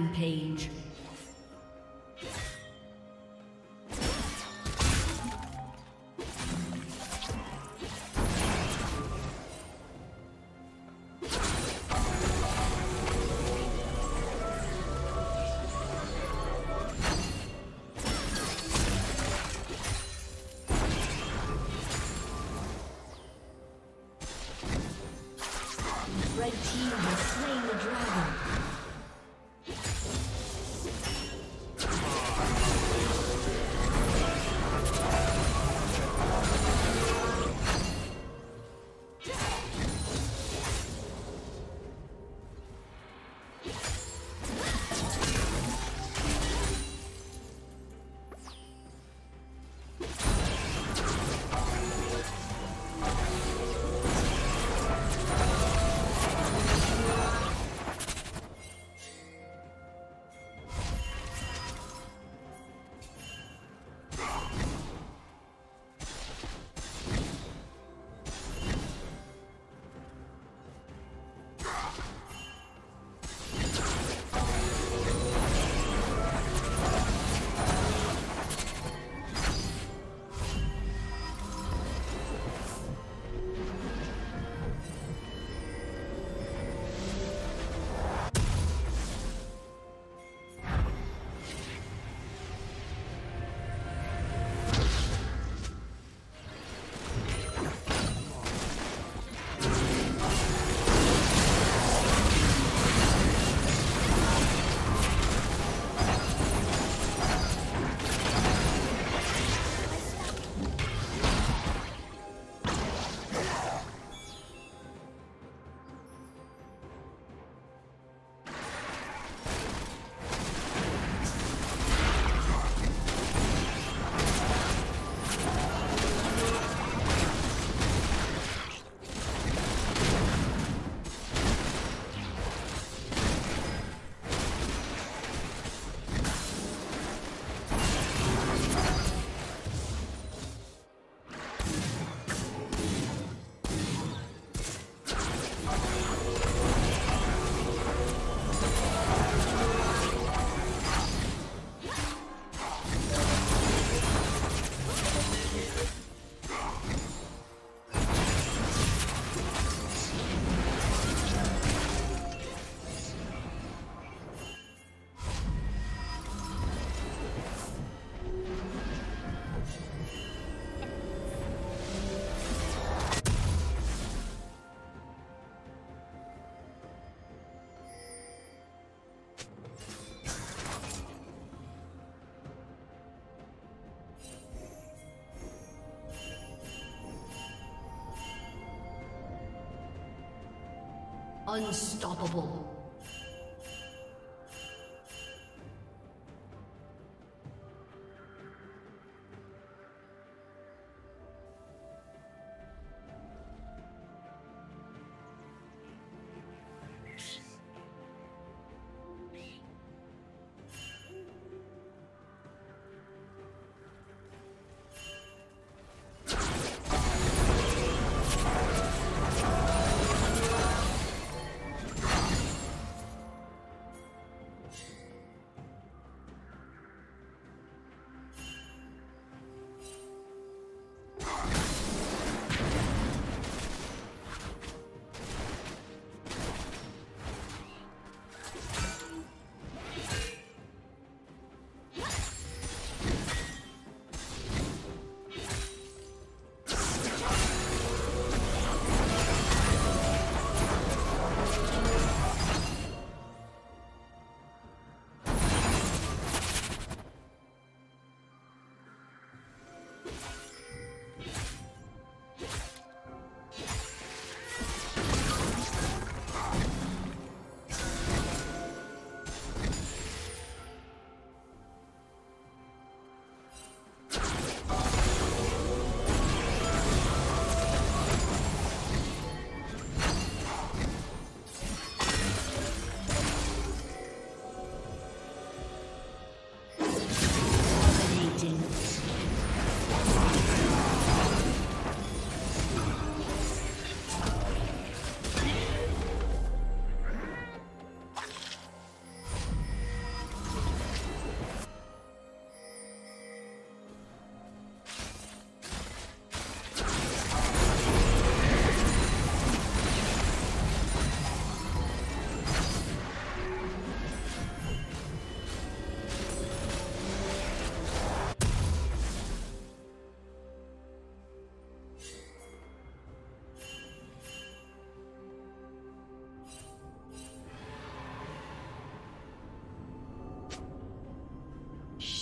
Rampage. Unstoppable.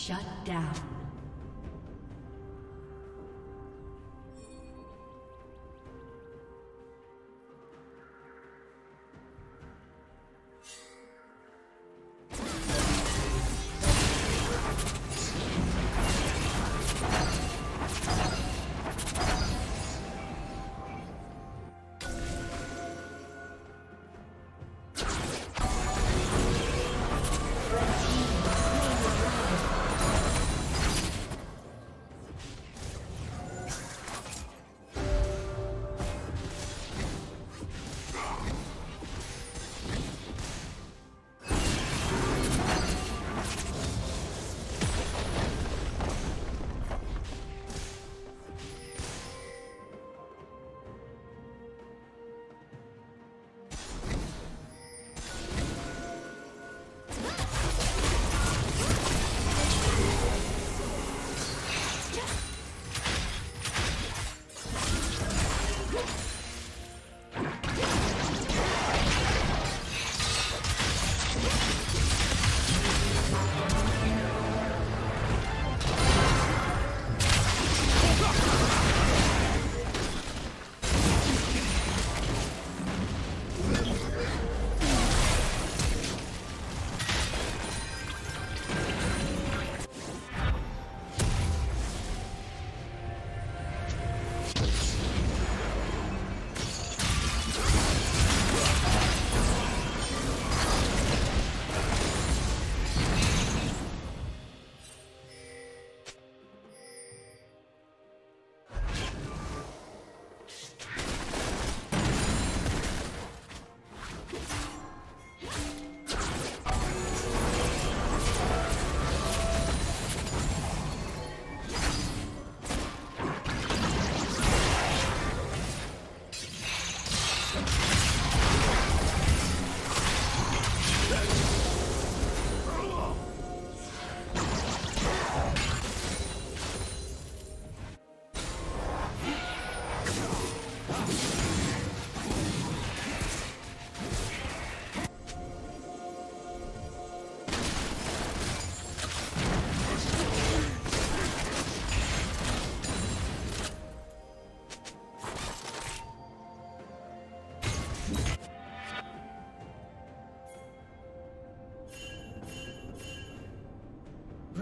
Shut down.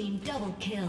Team double kill.